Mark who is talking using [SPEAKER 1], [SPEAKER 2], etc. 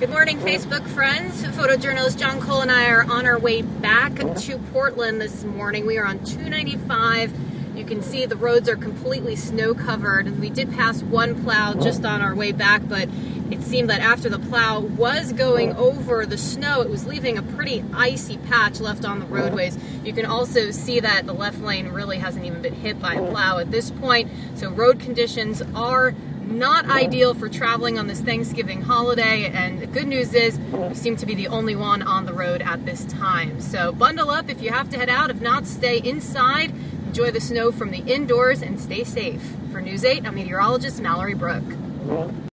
[SPEAKER 1] Good morning, Facebook friends. Photojournalist John Cole and I are on our way back to Portland this morning. We are on 295. You can see the roads are completely snow covered. And we did pass one plow just on our way back, but it seemed that after the plow was going over the snow, it was leaving a pretty icy patch left on the roadways. You can also see that the left lane really hasn't even been hit by a plow at this point. So road conditions are not ideal for traveling on this Thanksgiving holiday. And the good news is we seem to be the only one on the road at this time. So bundle up if you have to head out. If not, stay inside. Enjoy the snow from the indoors and stay safe. For News 8, I'm meteorologist Mallory Brooke.